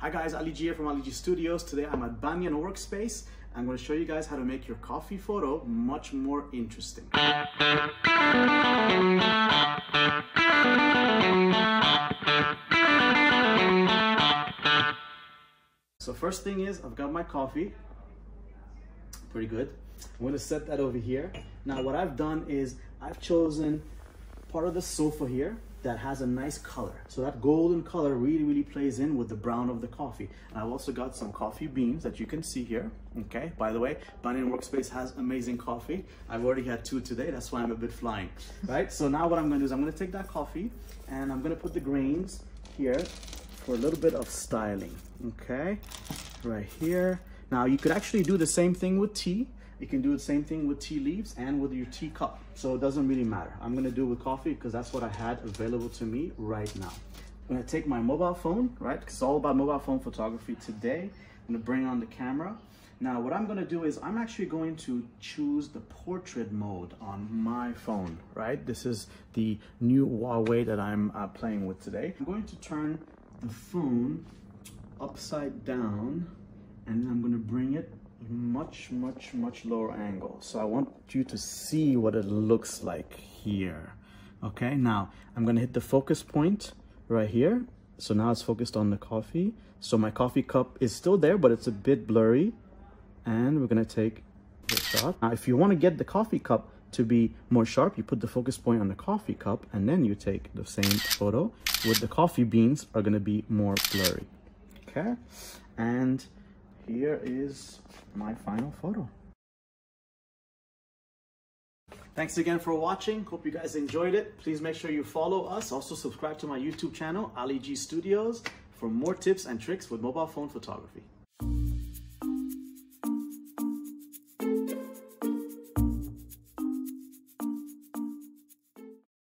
Hi guys, Ali G here from Ali G Studios. Today I'm at Banyan Workspace. I'm going to show you guys how to make your coffee photo much more interesting. So first thing is I've got my coffee. Pretty good. I'm to set that over here. Now what I've done is I've chosen part of the sofa here that has a nice color. So that golden color really, really plays in with the brown of the coffee. And I've also got some coffee beans that you can see here. Okay, by the way, Banyan Workspace has amazing coffee. I've already had two today, that's why I'm a bit flying, right? So now what I'm gonna do is I'm gonna take that coffee and I'm gonna put the grains here for a little bit of styling, okay? Right here. Now you could actually do the same thing with tea. You can do the same thing with tea leaves and with your tea cup. So it doesn't really matter. I'm gonna do it with coffee because that's what I had available to me right now. I'm gonna take my mobile phone, right? It's all about mobile phone photography today. I'm gonna bring on the camera. Now what I'm gonna do is I'm actually going to choose the portrait mode on my phone, right? This is the new Huawei that I'm uh, playing with today. I'm going to turn the phone upside down and I'm gonna bring it much, much, much lower angle. So I want you to see what it looks like here. Okay, now I'm gonna hit the focus point right here. So now it's focused on the coffee. So my coffee cup is still there, but it's a bit blurry. And we're gonna take the shot. Now, if you wanna get the coffee cup to be more sharp, you put the focus point on the coffee cup and then you take the same photo with the coffee beans are gonna be more blurry. Okay, and here is my final photo. Thanks again for watching. Hope you guys enjoyed it. Please make sure you follow us. Also subscribe to my YouTube channel, Ali G Studios, for more tips and tricks with mobile phone photography.